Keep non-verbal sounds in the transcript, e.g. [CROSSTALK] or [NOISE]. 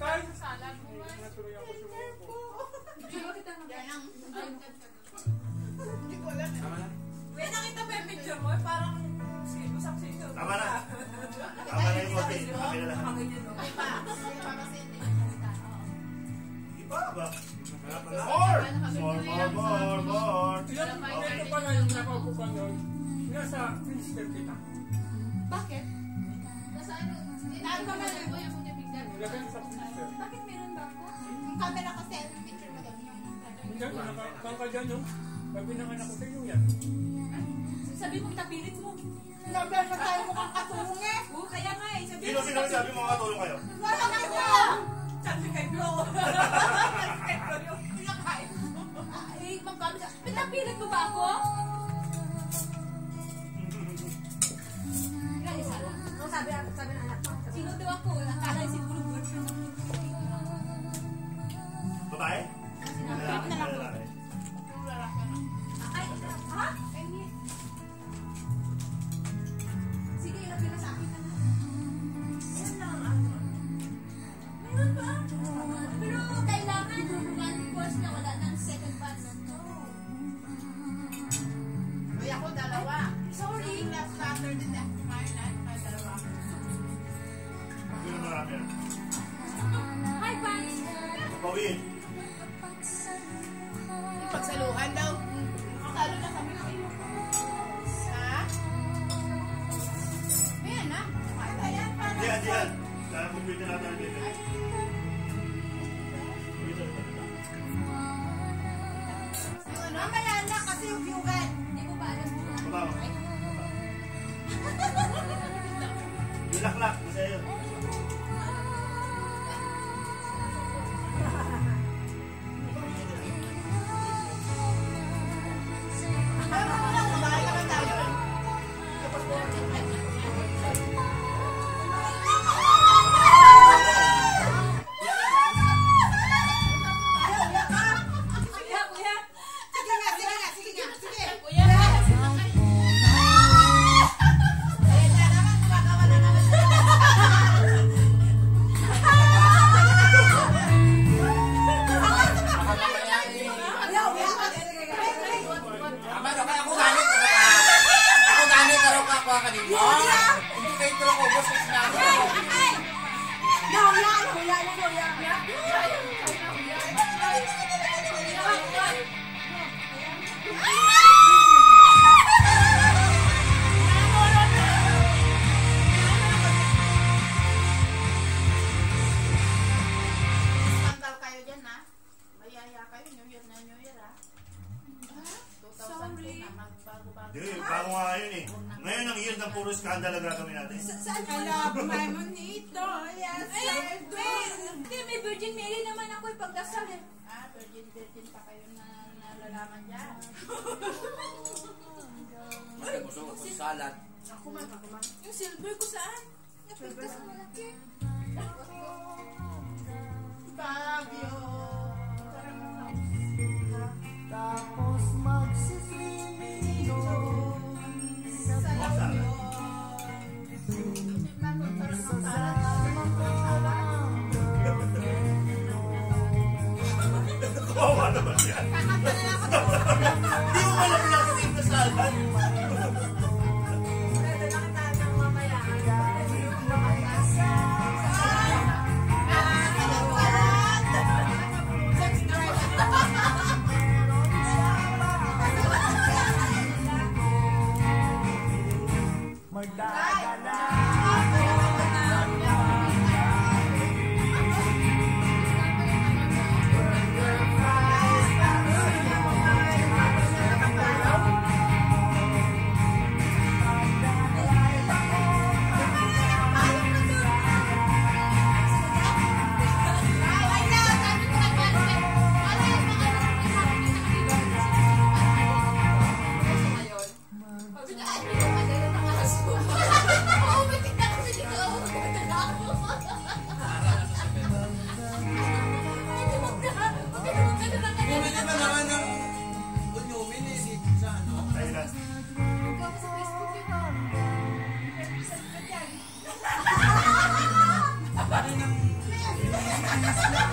Kahit Sa salad mo, natuloy ako sumuko. Yan ko alam. eh. Tama na. Uy, nakita mo yung picture mo? Parang usap sa'yo. Tama na. Tama na yung konti. Kami na pa. Hindi pa kasi hindi. Iba ba? Pa. More! Ito pa yung nakaupo ka doon. Nasa minister kita. Bakit? Bakit meron ba ako? Yung camera kasi, yung picture mo doon. Yung Diyan, nakakang ka dyan yung pag pinanganak ko sa'yo yan. Sabi mo, tapilit mo. Sinabi na tayo mukhang katulong. Oo, kaya nga eh. Sabi Sino sino sabi mo katulong kayo? Wala na ko! Sabi kay Bro. Sabi kay Bro yung pinakain mo. Ay, magkano ka? Pinapilit mo ba ako? Sabi, sabi 我的裤子。Pagsaluhan daw. Talo na kami. Ha? Ayan na. Kumain na yan. Para Diyan, diyan. Kaya kumpitin natin. Dito. Yung ano, mamaya na kasi yung yugan. Hindi mo ba alam mo? Baba mo. Yung laklak, masaya yun. Lord, and let me 2002 na, magbago-bago. Hindi, bago nga yun eh. Ngayon ang year ng puro skandal ang gagawin natin. Saan I love my monito, yes, I do. Hindi, may Virgin Mary naman ako ipagdasal eh. Ah, virgin, virgin pa kayo na nalalaman dyan. [LAUGHS] Gusto ko sa salad. Ako man, ako man. Yung silver ko saan? Napagdas mo malaki. Baguio. Tapos magsiswimming Sa. Kawawa naman yan. Hindi [LAUGHS] mo please. [LAUGHS]